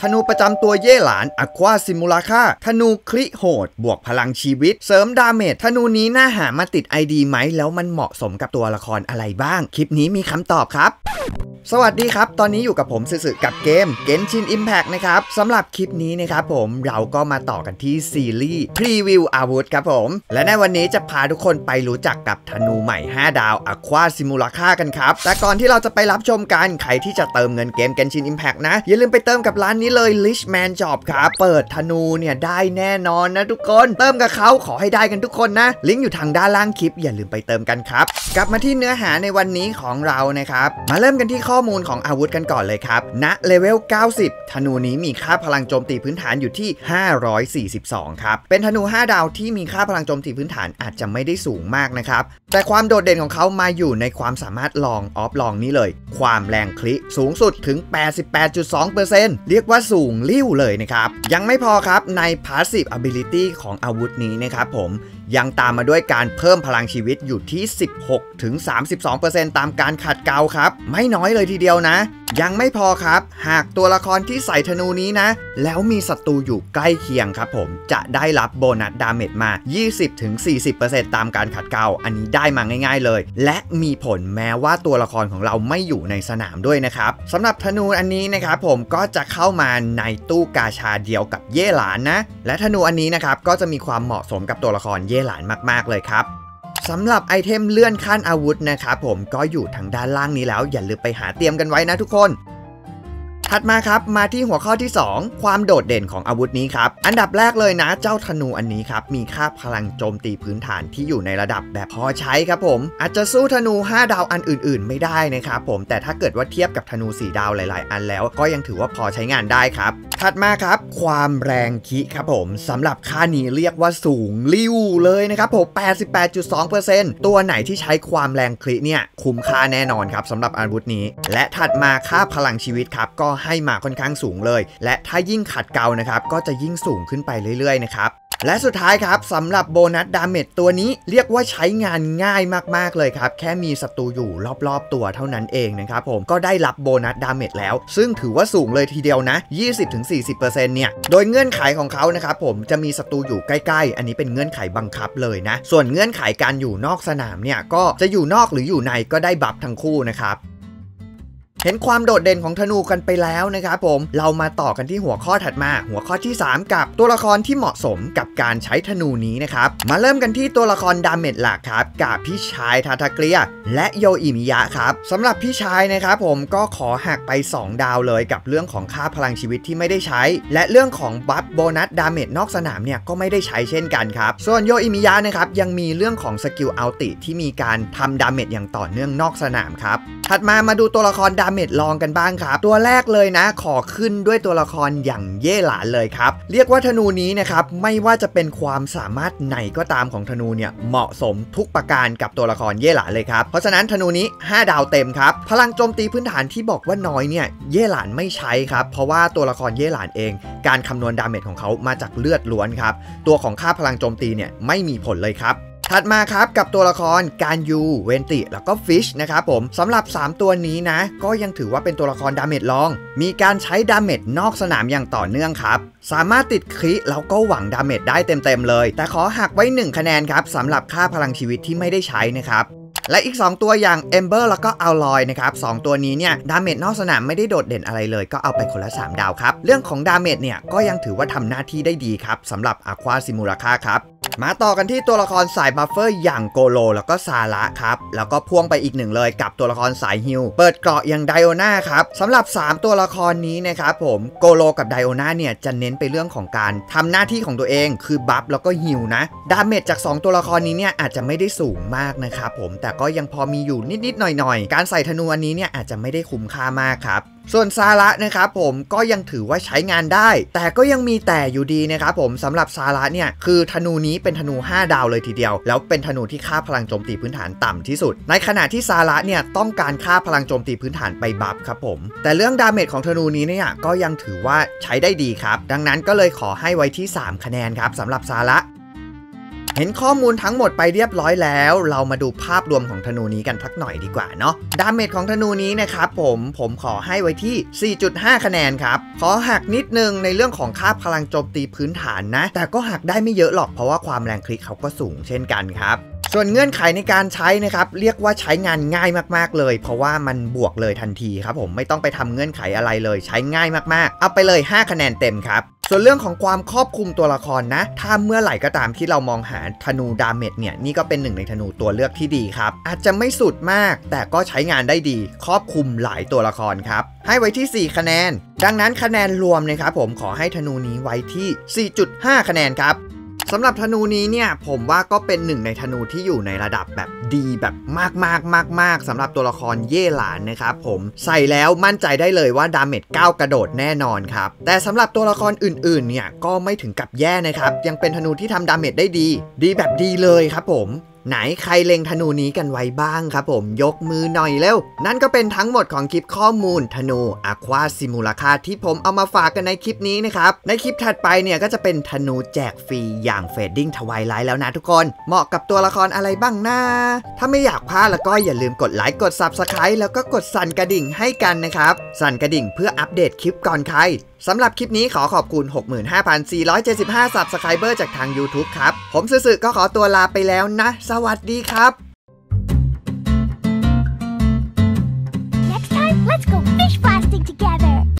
ธนูประจำตัวเย่หลาน Aqua Simulacra ธนู crit โหด บวกพลังชีวิต เสริม damage ธนูนี้น่าหามาติด ID ไหม แล้วมันเหมาะสมกับตัวละครอะไรบ้าง คลิปนี้มีคำตอบครับ สวัสดีครับ ตอนนี้อยู่กับผมสื่อกับเกม Genshin Impact นะครับสำหรับคลิปนี้นะครับผมเราก็มาต่อกันที่ซีรีส์ preview อาวุธครับผม และในวันนี้จะพาทุกคนไปรู้จักกับธนูใหม่ 5 ดาว Aqua Simulacra กันครับ แต่ก่อนที่เราจะไปรับชมกัน ใครที่จะเติมเงินเกม Genshin Impact นะ อย่าลืมไปเติมกับร้านนี้เลย Lichman Job ครับ เปิดธนูเนี่ยได้แน่นอนนะทุกคน เติมกับเขาขอให้ได้กันทุกคนนะ ลิงก์อยู่ทางด้านล่างคลิป อย่าลืมไปเติมกันครับ กลับมาที่เนื้อหาในวันนี้ของเรานะครับ มาเริ่มกันที่ข้อมูลของอาวุธกันก่อนเลยครับ ณ เลเวล 90 ธนูนี้มีค่าพลังโจมตีพื้นฐานอยู่ที่ 542 ครับ เป็นธนู 5 ดาวที่มีค่าพลังโจมตีพื้นฐานอาจจะไม่ได้สูงมากนะครับ แต่ความโดดเด่นของเขามาอยู่ในความสามารถลองออฟลองนี้เลย ความแรงคลิสูงสุดถึง 88.2%เรียกว่าสูงลิ่วเลยนะครับ ยังไม่พอครับ ใน Passive Ability ของอาวุธนี้นะครับผมยังตามมาด้วยการเพิ่มพลังชีวิตอยู่ที่ 16-32%ตามการขัดเกลาครับ ไม่น้อยเลยเลยทีเดียวนะ ยังไม่พอครับ หากตัวละครที่ใส่ธนูนี้นะ แล้วมีศัตรูอยู่ใกล้เคียงครับผมจะได้รับโบนัสดาเมจมา 20-40%ตามการขัดเกลาอันนี้ได้มาง่าย ๆเลย และมีผลแม้ว่าตัวละครของเราไม่อยู่ในสนามด้วยนะครับสำหรับธนูอันนี้นะครับผมก็จะเข้ามาในตู้กาชาเดียวกับเย่หลานนะ และธนูอันนี้นะครับก็จะมีความเหมาะสมกับตัวละครเย่หลานมากๆเลยครับ สำหรับไอเทมเลื่อนขั้นอาวุธนะครับผมก็อยู่ทางด้านล่างนี้แล้ว อย่าลืมไปหาเตรียมกันไว้นะทุกคน ถัดมาครับมาที่หัวข้อที่ 2 ความโดดเด่นของอาวุธนี้ครับอันดับแรกเลยนะ เจ้าธนูอันนี้ครับมีค่าพลังโจมตีพื้นฐานที่อยู่ในระดับแบบพอใช้ครับผม อาจจะสู้ธนู 5 ดาวอันอื่น ๆ ไม่ได้นะครับผมแต่ถ้าเกิดว่าเทียบกับธนู 4 ดาวหลาย ๆ อันแล้วก็ยังถือว่าพอใช้งานได้ครับ ถัดมาครับความแรงคิครับผมสำหรับค่านี้เรียกว่าสูงลิ่วเลยนะครับผม 88.2%ตัวไหนที่ใช้ความแรง crit เนี่ยคุ้มค่าแน่นอนครับสำหรับอาวุธนี้ และถัดมาค่าพลังชีวิตครับก็ให้มาค่อนข้างสูงเลย และถ้ายิ่งขัดเกลานะครับก็จะยิ่งสูงขึ้นไปเรื่อยๆนะครับและสุดท้ายครับสำหรับโบนัส damage ตัวนี้เรียกว่าใช้งานง่ายมากๆเลยครับ แค่มีศัตรูอยู่รอบๆตัวเท่านั้นเองนะครับผมก็ได้รับโบนัส damage แล้ว ซึ่งถือว่าสูงเลยทีเดียวนะ 20-40%เนี่ยโดยเงื่อนไขของเขานะครับผมจะมีศัตรูอยู่ใกล้ๆ อันนี้เป็นเงื่อนไขบังคับเลยนะ ส่วนเงื่อนไขการอยู่นอกสนามเนี่ยก็จะอยู่นอกหรืออยู่ในก็ได้ buff ทั้งคู่นะครับ เห็นความโดดเด่นของธนูกันไปแล้วนะครับผม เรามาต่อกันที่หัวข้อถัดมา หัวข้อที่ 3 กับตัวละครที่เหมาะสมกับการใช้ธนูนี้นะครับ มาเริ่มกันที่ตัวละคร damage หลักครับ กับพี่ชายทาร์ทาเกลีย และโยอิมิยะครับสำหรับพี่ชายนะครับผมก็ขอหักไป 2 ดาวเลยกับเรื่องของค่าพลังชีวิตที่ไม่ได้ใช้ และเรื่องของ buff โบนัส damage นอกสนามเนี่ยก็ไม่ได้ใช้เช่นกันครับ ส่วนโยอิมิยะนะครับยังมีเรื่องของ skill ulti ที่มีการทำ damage อย่างต่อเนื่องนอกสนามครับ ถัดมามาดูตัวละคร damage รองกันบ้างครับ ตัวแรกเลยนะ ขอขึ้นด้วยตัวละครอย่างเย่หลานเลยครับ เรียกว่าธนูนี้นะครับ ไม่ว่าจะเป็นความสามารถไหนก็ตามของธนูเนี่ย เหมาะสมทุกประการกับตัวละครเย่หลานเลยครับ เพราะฉะนั้นธนูนี้ 5 ดาวเต็มครับ พลังโจมตีพื้นฐานที่บอกว่าน้อยเนี่ย เย่หลานไม่ใช้ครับ เพราะว่าตัวละครเย่หลานเอง การคำนวณ damage ของเขามาจากเลือดล้วนครับ ตัวของค่าพลังโจมตีเนี่ยไม่มีผลเลยครับ ถัดมาครับกับตัวละครกานยูเวนติแล้วก็ฟิชนะครับผมสำหรับ 3 ตัวนี้นะ ก็ยังถือว่าเป็นตัวละคร damage รอง มีการใช้ damage นอกสนามอย่างต่อเนื่องครับสามารถติด crit แล้วก็หวัง damage ได้เต็มๆเลย แต่ขอหักไว้ 1 คะแนนครับสำหรับค่าพลังชีวิตที่ไม่ได้ใช้นะครับ และอีก 2 ตัวอย่าง Amber แล้วก็อัลลอยนะครับ2 ตัวนี้เนี่ย damage นอกสนามไม่ได้โดดเด่นอะไรเลยก็เอาไปคนละ 3 ดาวครับ เรื่องของ damage เนี่ยก็ยังถือว่าทำหน้าที่ได้ดีครับสำหรับ Aqua Simulacra ครับมาต่อกันที่ตัวละครสาย buffer อย่างโกโร แล้วก็ซาระครับ แล้วก็พ่วงไปอีกหนึ่งเลยกับตัวละครสาย heal เปิดเกราะอย่างไดโอนาครับสำหรับ 3 ตัวละครนี้นะครับผมโกโรกับไดโอนาเนี่ยจะเน้นไปเรื่องของการทำหน้าที่ของตัวเองคือ buff แล้วก็ heal นะdamage จาก 2 ตัวละครนี้เนี่ยอาจจะไม่ได้สูงมากนะครับผมแต่ก็ยังพอมีอยู่นิดๆหน่อยๆ การใส่ธนูอันนี้เนี่ยอาจจะไม่ได้คุ้มค่ามากครับส่วนซาระนะครับผมก็ยังถือว่าใช้งานได้ แต่ก็ยังมีแต่อยู่ดีนะครับผมสำหรับซาระเนี่ยคือธนูนี้เป็นธนู 5 ดาวเลยทีเดียว แล้วเป็นธนูที่ค่าพลังโจมตีพื้นฐานต่ำที่สุด ในขณะที่ซาระเนี่ยต้องการค่าพลังโจมตีพื้นฐานไป buff ครับผม แต่เรื่อง damage ของธนูนี้เนี่ยก็ยังถือว่าใช้ได้ดีครับ ดังนั้นก็เลยขอให้ไว้ที่ 3 คะแนนครับสำหรับซาระ เห็นข้อมูลทั้งหมดไปเรียบร้อยแล้ว เรามาดูภาพรวมของธนูนี้กันสักหน่อยดีกว่าเนาะดาเมจของธนูนี้นะครับผมผมขอให้ไว้ที่ 4.5 คะแนนครับ ขอหักนิดนึงในเรื่องของค่าพลังโจมตีพื้นฐานนะ แต่ก็หักได้ไม่เยอะหรอกเพราะว่าความแรงคลิกเขาก็สูงเช่นกันครับ ส่วนเงื่อนไขในการใช้นะครับเรียกว่าใช้งานง่ายมากๆเลย เพราะว่ามันบวกเลยทันทีครับผมไม่ต้องไปทำเงื่อนไขอะไรเลยใช้ง่ายมากๆ เอาไปเลย 5 คะแนนเต็มครับส่วนเรื่องของความครอบคลุมตัวละครนะ ถ้าเมื่อไหร่ก็ตามที่เรามองหาธนู damage เนี่ย นี่ก็เป็นหนึ่งในธนูตัวเลือกที่ดีครับ อาจจะไม่สุดมาก แต่ก็ใช้งานได้ดี ครอบคลุมหลายตัวละครครับ ให้ไว้ที่ 4 คะแนน ดังนั้นคะแนนรวมนะครับผมขอให้ธนูนี้ไว้ที่ 4.5 คะแนนครับ สำหรับธนูนี้เนี่ยผมว่าก็เป็นหนึ่งในธนูที่อยู่ในระดับแบบดีแบบมากมากมากมากสำหรับตัวละครเย่หลานนะครับผมใส่แล้วมั่นใจได้เลยว่า damage ก้าวกระโดดแน่นอนครับ แต่สำหรับตัวละครอื่นๆเนี่ยก็ไม่ถึงกับแย่นะครับ ยังเป็นธนูที่ทำ damage ได้ดี ดีแบบดีเลยครับผม ไหนใครเล็งธนูนี้กันไว้บ้างครับผมยกมือหน่อยเร็ว นั่นก็เป็นทั้งหมดของคลิปข้อมูลธนู Aqua Simulacra ที่ผมเอามาฝากกันในคลิปนี้นะครับ ในคลิปถัดไปเนี่ยก็จะเป็นธนูแจกฟรีอย่าง Fading Twilight แล้วนะทุกคน เหมาะกับตัวละครอะไรบ้างนะถ้าไม่อยากพลาดแล้วก็อย่าลืมกดไลค์กด Subscribe แล้วก็กดสั่นกระดิ่งให้กันนะครับ สั่นกระดิ่งเพื่ออัปเดตคลิปก่อนใครสำหรับคลิปนี้ขอขอบคุณ 65,475 s u b สไครเบอร์จากทาง YouTube ครับ ผมสื่อๆก็ขอตัวลาไปแล้วนะ สวัสดีครับ